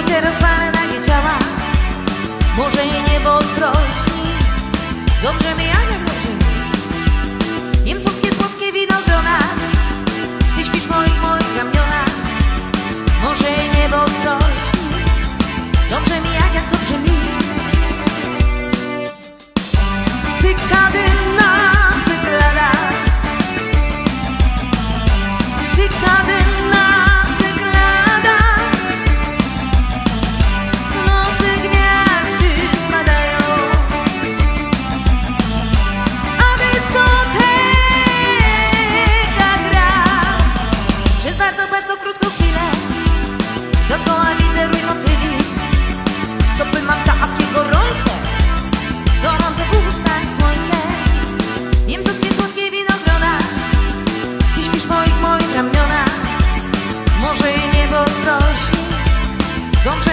Bo teraz palę nagie ciała. Może i niebo zdrośni Dobrze mi, jak dobrze. Come